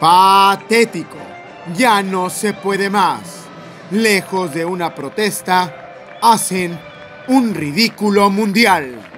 Patético. Ya no se puede más. Lejos de una protesta, hacen un ridículo mundial.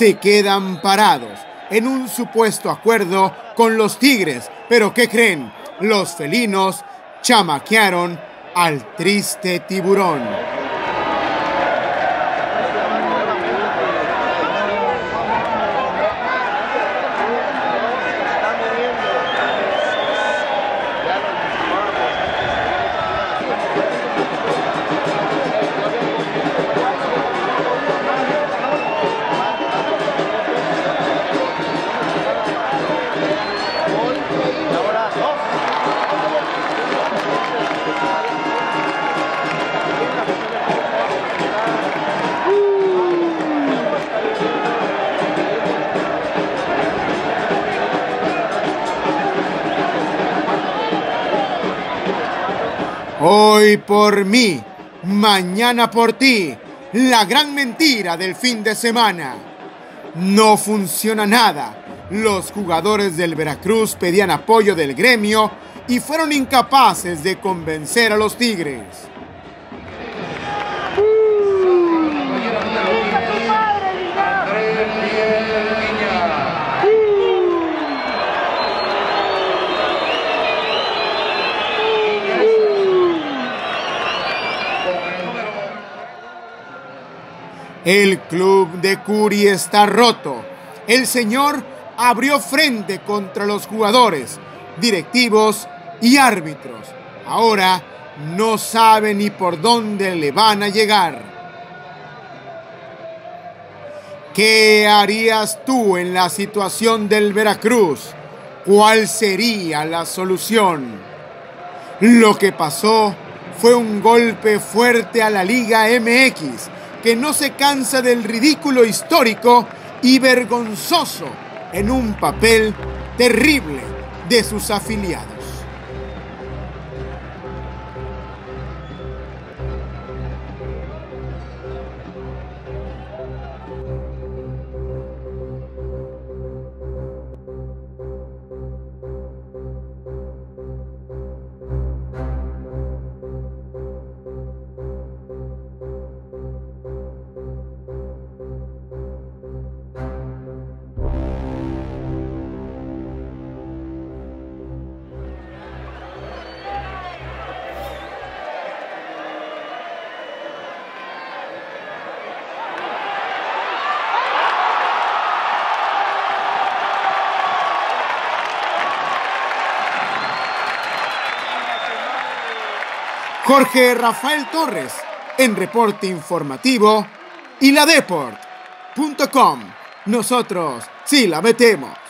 Se quedan parados en un supuesto acuerdo con los tigres. Pero ¿qué creen? Los felinos chamaquearon al triste tiburón. Hoy por mí, mañana por ti. La gran mentira del fin de semana. No funciona nada. Los jugadores del Veracruz pedían apoyo del gremio y fueron incapaces de convencer a los Tigres. El club de Curi está roto. El señor abrió frente contra los jugadores, directivos y árbitros. Ahora no sabe ni por dónde le van a llegar. ¿Qué harías tú en la situación del Veracruz? ¿Cuál sería la solución? Lo que pasó fue un golpe fuerte a la Liga MX que no se cansa del ridículo histórico y vergonzoso en un papel terrible de sus afiliados. Jorge Rafael Torres en reporte informativo y la Deport.com. Nosotros sí la metemos.